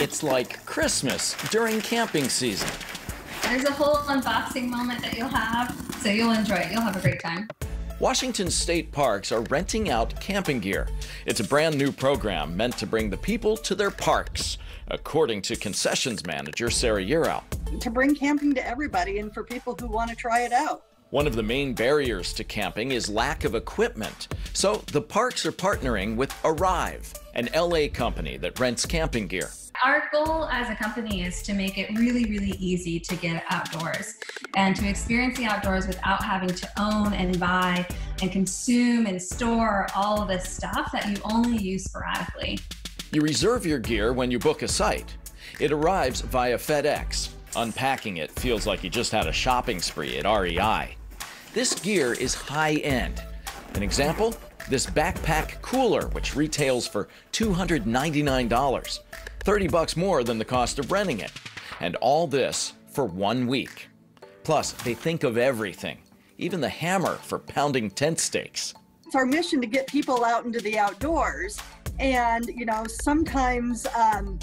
It's like Christmas during camping season. There's a whole unboxing moment that you'll have, so you'll enjoy it. You'll have a great time. Washington state parks are renting out camping gear. It's a brand new program meant to bring the people to their parks, according to concessions manager Sarah Yearout. To bring camping to everybody and for people who want to try it out. One of the main barriers to camping is lack of equipment. So the parks are partnering with Arrive, an LA company that rents camping gear. Our goal as a company is to make it really, really easy to get outdoors and to experience the outdoors without having to own and buy and consume and store all of this stuff that you only use sporadically. You reserve your gear when you book a site. It arrives via FedEx. Unpacking it feels like you just had a shopping spree at REI. This gear is high end. An example? This backpack cooler, which retails for $299. 30 bucks more than the cost of renting it. And all this for one week. Plus, they think of everything, even the hammer for pounding tent stakes. It's our mission to get people out into the outdoors. And, you know, sometimes um,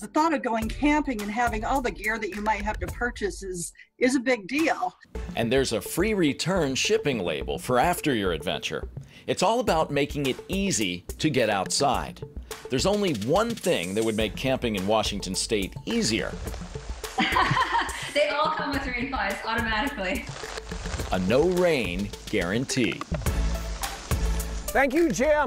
the thought of going camping and having all the gear that you might have to purchase is, is a big deal. And there's a free return shipping label for after your adventure. It's all about making it easy to get outside. There's only one thing that would make camping in Washington state easier. they all come with rainflies automatically. A no rain guarantee. Thank you, Jim.